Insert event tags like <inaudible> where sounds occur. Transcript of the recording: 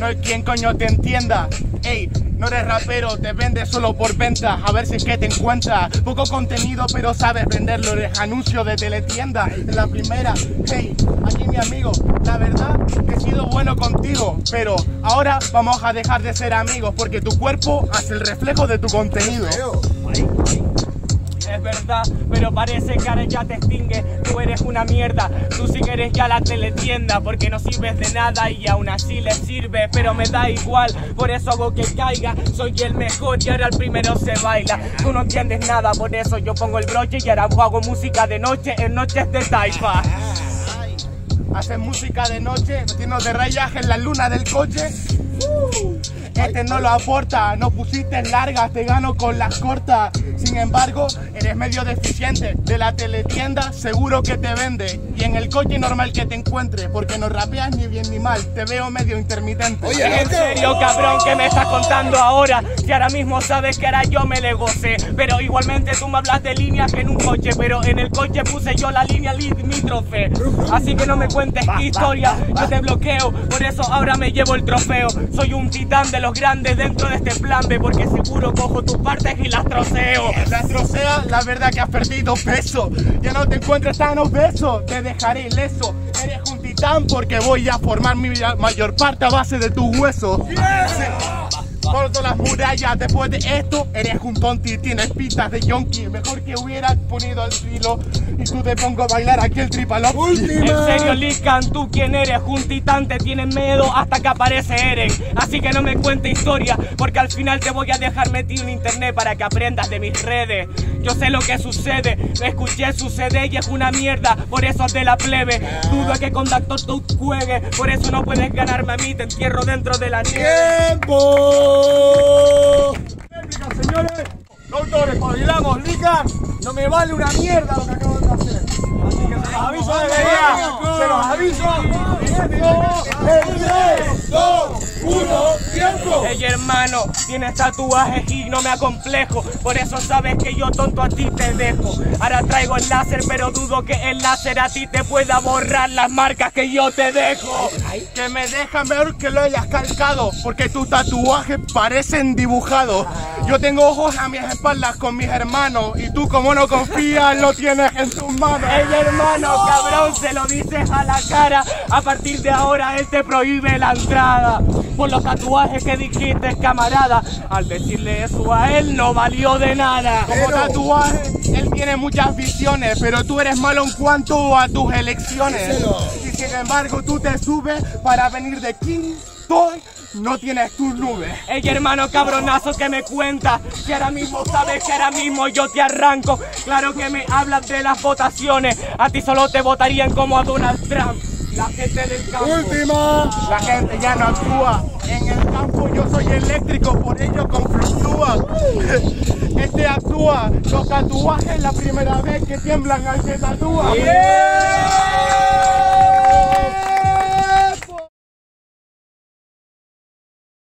no hay quien coño te entienda. Ey, no eres rapero, te vendes solo por venta. A ver si es que te encuentras. Poco contenido, pero sabes venderlo. Eres anuncio de teletienda. La primera, hey, aquí mi amigo. La verdad que he sido bueno contigo. Pero ahora vamos a dejar de ser amigos. Porque tu cuerpo hace el reflejo de tu contenido. Pero parece que ahora ya te extingue. Tú eres una mierda, tú sí que eres ya la teletienda. Porque no sirves de nada y aún así le sirve. Pero me da igual, por eso hago que caiga. Soy el mejor y ahora el primero se baila. Tú no entiendes nada, por eso yo pongo el broche y ahora hago música de noche en noches de taifa. Haces música de noche, metiendo de rayaje en la luna del coche. Este no lo aporta, no pusiste largas, te gano con las cortas. Sin embargo, eres medio deficiente. De la teletienda, seguro que te vende. Y en el coche normal que te encuentres, porque no rapeas ni bien ni mal. Te veo medio intermitente. Oye, en serio, cabrón, ¿qué me estás contando ahora? Si ahora mismo sabes que ahora yo me le gocé. Pero igualmente tú me hablas de líneas que en un coche. Pero en el coche puse yo la línea limítrofe. Así que no me cuentes historia, yo te bloqueo. Por eso ahora me llevo el trofeo. Soy un titán de los grandes dentro de este plan B. Porque seguro cojo tus partes y las troceo. Las trocea, la verdad que has perdido peso. Ya no te encuentras tan obeso, te dejaré ileso. Eres un titán porque voy a formar mi mayor parte a base de tus huesos. Corto las murallas, después de esto eres un tonti, tienes pistas de yonki. Mejor que hubieras ponido el filo y tú te pongo a bailar aquí el tripalop. En serio, Lican, tú quién eres, un titán te tienes miedo hasta que aparece Eren. Así que no me cuente historia, porque al final te voy a dejar metido en internet para que aprendas de mis redes. Yo sé lo que sucede, lo escuché sucede y es una mierda, por eso es de la plebe. Dudo que con Dactor tú juegues, por eso no puedes ganarme a mí, te entierro dentro de la nieve. Réplica, señores, doctores, espabilamos, Lican, no me vale una mierda lo que acabo de hacer. Así que se los aviso de día, se los aviso. En 3, 2, 1, tiempo. Ey hermano, tienes tatuajes y no me acomplejo. Por eso sabes que yo tonto a ti te dejo. Ahora traigo el láser pero dudo que el láser a ti te pueda borrar las marcas que yo te dejo. Que me deja mejor que lo hayas calcado Porque tus tatuajes parecen dibujados Yo tengo ojos a mis espaldas con mis hermanos Y tú como no confías lo tienes en tus manos Ey hermano, cabrón, se lo dices a la cara A partir de ahora él te prohíbe la entrada por los tatuajes que dijiste, camarada. Al decirle eso a él no valió de nada. Como tatuaje, él tiene muchas visiones, pero tú eres malo en cuanto a tus elecciones. Sin embargo, tú te subes para venir de King Toy. No tienes tus nubes. Ey hermano cabronazo que me cuenta Que ahora mismo sabes que ahora mismo yo te arranco Claro que me hablas de las votaciones A ti solo te votarían como a Donald Trump la gente del campo. Última. La gente ya no actúa. En el campo yo soy eléctrico, por ello conflictúa. <laughs> Este actúa. Los tatuajes la primera vez que tiemblan al que tatúa. Yeah.